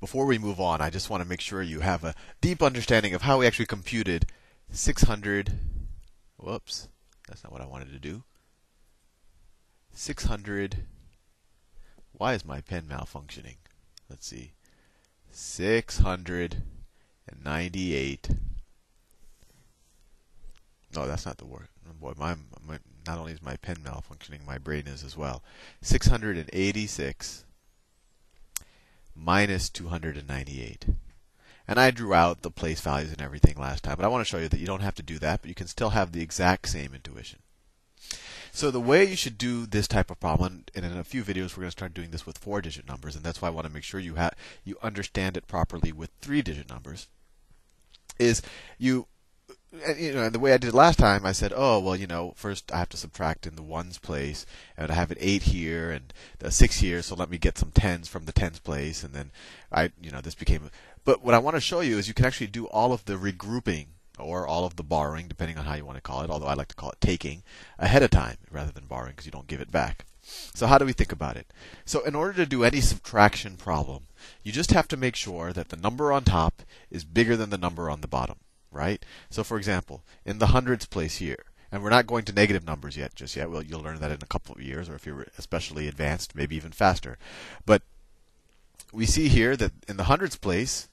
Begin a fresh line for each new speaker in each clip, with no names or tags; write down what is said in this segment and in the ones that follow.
before we move on, I just want to make sure you have a deep understanding of how we actually computed 600. Whoops, that's not what I wanted to do. 600. Why is my pen malfunctioning? Let's see. 698. No, that's not the word. Oh boy, my, my, not only is my pen malfunctioning, my brain is as well. 686 minus 298. And I drew out the place values and everything last time, but I want to show you that you don't have to do that, but you can still have the exact same intuition. So the way you should do this type of problem, and in a few videos we're going to start doing this with four-digit numbers, and that's why I want to make sure you have you understand it properly with three-digit numbers, is you you know, and the way I did it last time, I said, oh, well, you know, first I have to subtract in the ones place, and I have an eight here and a six here, so let me get some tens from the tens place, and then I, you know, this became. But what I want to show you is you can actually do all of the regrouping or all of the borrowing, depending on how you want to call it, although I like to call it taking, ahead of time rather than borrowing because you don't give it back. So, how do we think about it? So, in order to do any subtraction problem, you just have to make sure that the number on top is bigger than the number on the bottom, right? So, for example, in the hundreds place here, and we're not going to negative numbers yet, just yet. Well, you'll learn that in a couple of years, or if you're especially advanced, maybe even faster. But we see here that in the hundreds place,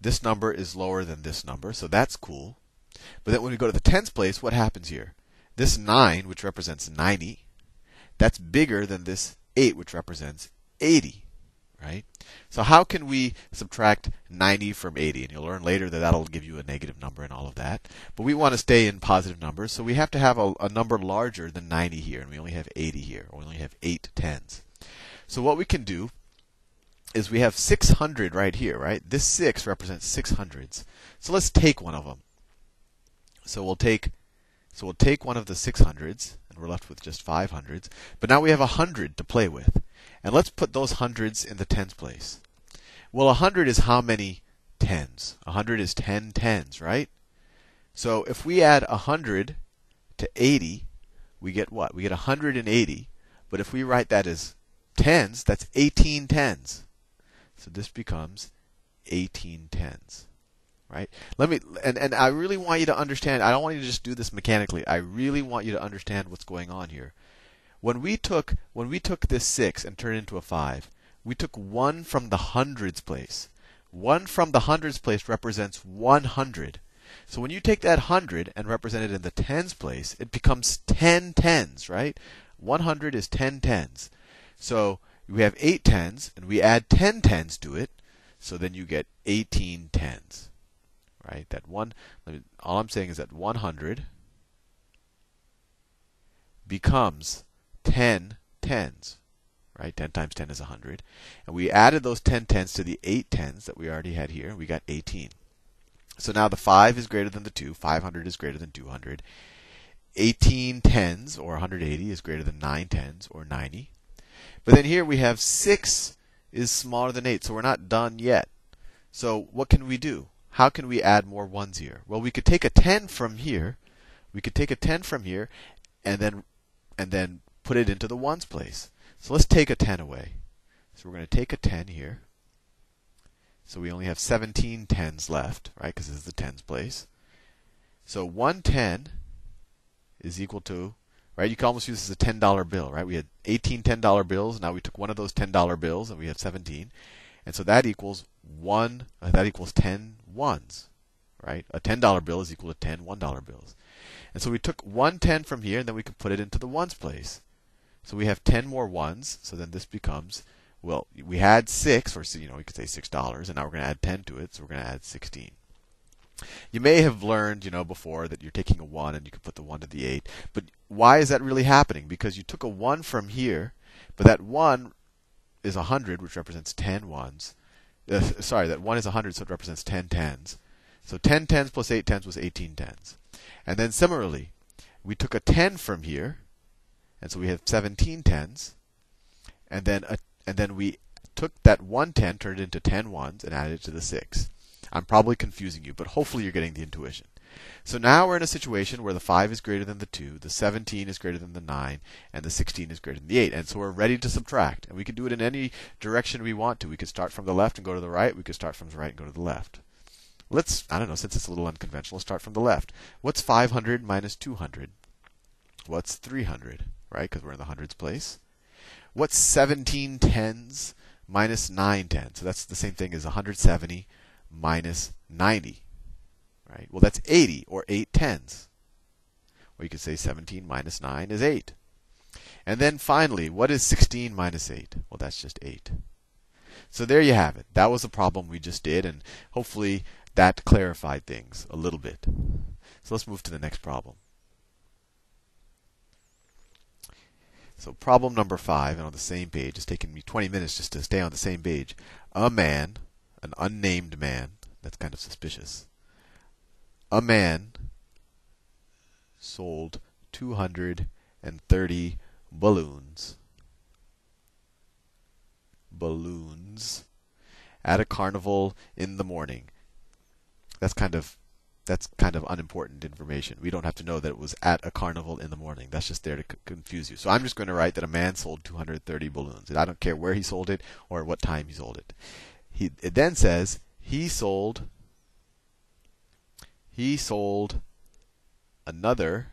this number is lower than this number, so that's cool. But then when we go to the tens place, what happens here? This 9, which represents 90, that's bigger than this 8, which represents 80. Right? So how can we subtract 90 from 80? And you'll learn later that that'll give you a negative number and all of that. But we want to stay in positive numbers, so we have to have a, a number larger than 90 here, and we only have 80 here, we only have 8 tens. So what we can do is we have 600 right here, right? This 6 represents 600s. So let's take one of them. So we'll take so we'll take one of the 600s and we're left with just 500s. But now we have 100 to play with. And let's put those hundreds in the tens place. Well, 100 is how many tens? 100 is 10 tens, right? So if we add 100 to 80, we get what? We get 180. But if we write that as tens, that's 18 tens. So this becomes 18 tens. Right? Let me and, and I really want you to understand I don't want you to just do this mechanically. I really want you to understand what's going on here. When we took when we took this 6 and turned it into a 5, we took 1 from the hundreds place. 1 from the hundreds place represents 100. So when you take that 100 and represent it in the tens place, it becomes 10 tens, right? 100 is 10 tens. So we have 8 tens, and we add 10 tens to it, so then you get 18 tens. Right? That one, me, all I'm saying is that 100 becomes 10 tens. Right? 10 times 10 is 100. And we added those 10 tens to the 8 tens that we already had here, we got 18. So now the 5 is greater than the 2, 500 is greater than 200. 18 tens, or 180, is greater than 9 tens, or 90. But then here we have 6 is smaller than 8, so we're not done yet. So what can we do? How can we add more ones here? Well, we could take a 10 from here. We could take a 10 from here and then and then put it into the ones place. So let's take a 10 away. So we're going to take a 10 here. So we only have 17 tens left, right? Because this is the tens place. So 110 is equal to right? You can almost use this as a ten dollar bill, right? We had 18 ten dollar bills. Now we took one of those ten dollar bills, and we have 17, and so that equals one. Uh, that equals 10 ones, right? A ten dollar bill is equal to 10 one dollar bills, and so we took one ten from here, and then we can put it into the ones place. So we have 10 more ones. So then this becomes well, we had six, or you know, we could say six dollars, and now we're going to add 10 to it, so we're going to add 16. You may have learned, you know, before that you're taking a 1 and you can put the 1 to the 8. But why is that really happening? Because you took a 1 from here, but that 1 is 100, which represents 10 ones. Uh, sorry, that 1 is 100, so it represents 10 tens. So 10 tens plus 8 tens was 18 tens. And then similarly, we took a 10 from here, and so we have 17 tens. And then a, and then we took that 1 10, turned it into 10 ones, and added it to the 6. I'm probably confusing you, but hopefully you're getting the intuition. So now we're in a situation where the 5 is greater than the 2, the 17 is greater than the 9, and the 16 is greater than the 8. And so we're ready to subtract. And we can do it in any direction we want to. We could start from the left and go to the right. We could start from the right and go to the left. Let's, I don't know, since it's a little unconventional, start from the left. What's 500 minus 200? What's 300? Right? Because we're in the hundreds place. What's 17 tens minus 9 tens? So that's the same thing as 170 minus 90 right? Well, that's 80 or 8 tens. Or you could say 17 minus 9 is 8. And then finally, what is 16 minus 8? Well, that's just 8. So there you have it. That was the problem we just did, and hopefully that clarified things a little bit. So let's move to the next problem. So problem number five, and on the same page, it's taken me 20 minutes just to stay on the same page. A man, an unnamed man, that's kind of suspicious, a man sold 230 balloons. Balloons at a carnival in the morning. That's kind of that's kind of unimportant information. We don't have to know that it was at a carnival in the morning. That's just there to c- confuse you. So I'm just going to write that a man sold 230 balloons. And I don't care where he sold it or what time he sold it. He, it then says he sold he sold another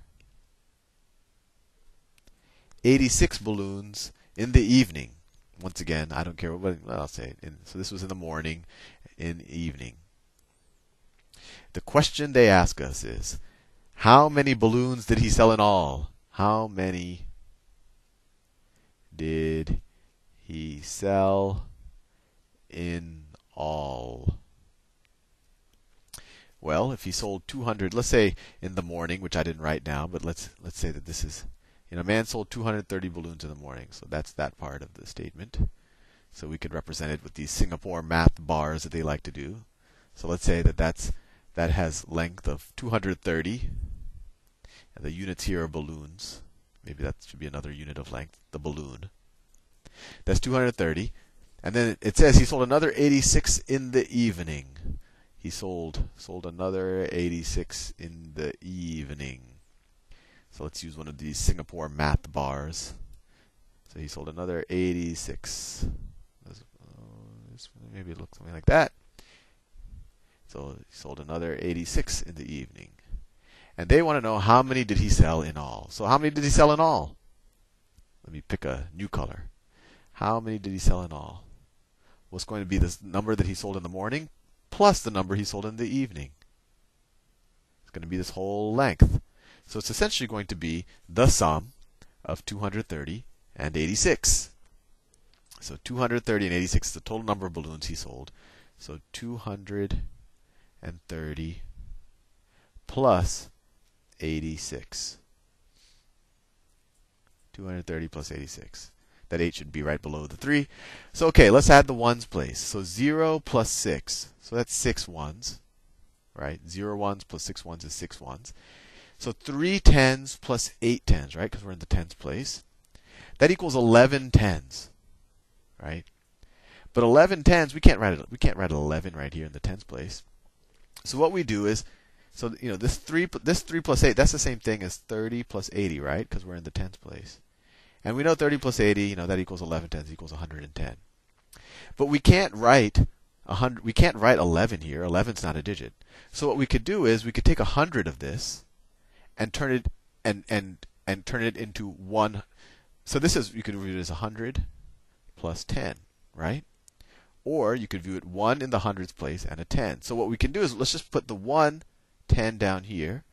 86 balloons in the evening. Once again, I don't care what, what I'll say. In, so this was in the morning, in evening. The question they ask us is, how many balloons did he sell in all? How many did he sell in all? Well, if he sold 200, let's say in the morning, which I didn't write down, but let's let's say that this is, you know, a man sold 230 balloons in the morning. So that's that part of the statement. So we could represent it with these Singapore math bars that they like to do. So let's say that that's that has length of 230, and the units here are balloons. Maybe that should be another unit of length, the balloon. That's 230. And then it says he sold another 86 in the evening he sold sold another 86 in the evening. So let's use one of these Singapore math bars. So he sold another 86. Uh, maybe it looks something like that. So he sold another 86 in the evening. And they want to know how many did he sell in all. So how many did he sell in all? Let me pick a new color. How many did he sell in all? What's going to be the number that he sold in the morning plus the number he sold in the evening. It's going to be this whole length. So it's essentially going to be the sum of 230 and 86. So 230 and 86 is the total number of balloons he sold. So 230 plus 86. 230 plus 86. That 8 should be right below the 3. So, okay, let's add the ones place. So 0 plus 6. So that's 6 ones. Right? 0 ones plus 6 ones is 6 ones. So 3 tens plus 8 tens, right? Because we're in the tens place. That equals 11 tens. Right? But 11 tens, we can't write it. We can't write 11 right here in the tens place. So what we do is, so you know this three this three plus eight, that's the same thing as 30 plus 80, right? Because we're in the tens place. And we know 30 plus 80, you know, that equals 11 tens equals 110. But we can't write 100, we can't write 11 here. 11's not a digit. So what we could do is we could take 100 of this and turn it and and and turn it into one. So this is you could view it as 100 plus 10, right? Or you could view it 1 in the hundreds place and a 10. So what we can do is let's just put the 1 10 down here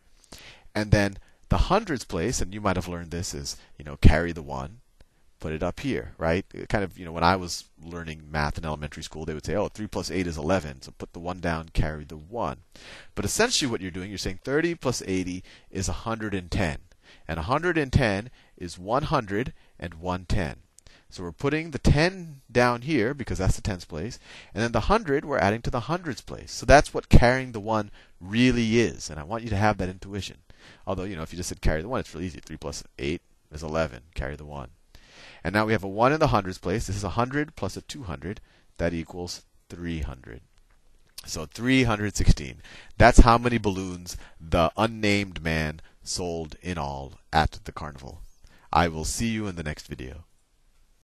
and then the hundreds place, and you might have learned this, is you know carry the one, put it up here, right? Kind of you know when I was learning math in elementary school, they would say, oh, three plus eight is eleven, so put the one down, carry the one. But essentially, what you're doing, you're saying 30 plus 80 is 110, and 110 is 100 and 110. So we're putting the 10 down here because that's the tens place, and then the 100 we're adding to the hundreds place. So that's what carrying the 1 really is, and I want you to have that intuition. Although, you know, if you just said carry the 1, it's really easy. 3 plus 8 is 11. Carry the 1. And now we have a 1 in the hundreds place. This is 100 plus a 200. That equals 300. So 316. That's how many balloons the unnamed man sold in all at the carnival. I will see you in the next video.